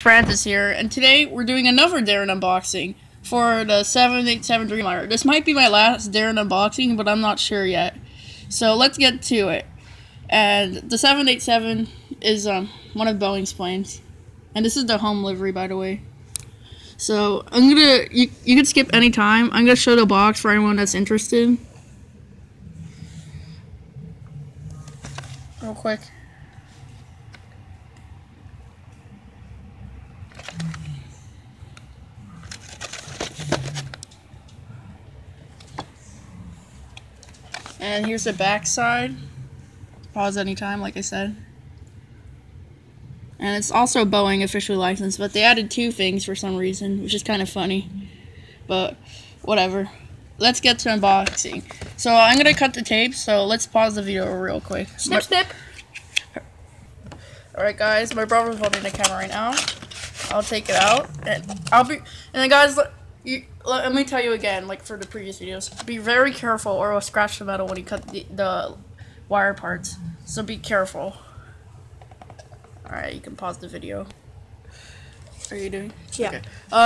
Francis here, and today we're doing another Daron unboxing for the 787 Dreamliner. This might be my last Daron unboxing, but I'm not sure yet. So let's get to it. And the 787 is um, one of Boeing's planes. And this is the home livery, by the way. So I'm gonna, you, you can skip any time. I'm gonna show the box for anyone that's interested. Real quick. And here's the back side. Pause anytime, like I said. And it's also Boeing officially licensed, but they added two things for some reason, which is kind of funny. But whatever. Let's get to unboxing. So I'm gonna cut the tape, so let's pause the video real quick. Snip, snip. Alright guys, my brother's holding the camera right now. I'll take it out. And I'll be and then guys you, let me tell you again, like for the previous videos, be very careful or will scratch the metal when you cut the, the wire parts. So be careful. Alright, you can pause the video. Are you doing? Yeah. Okay. Uh,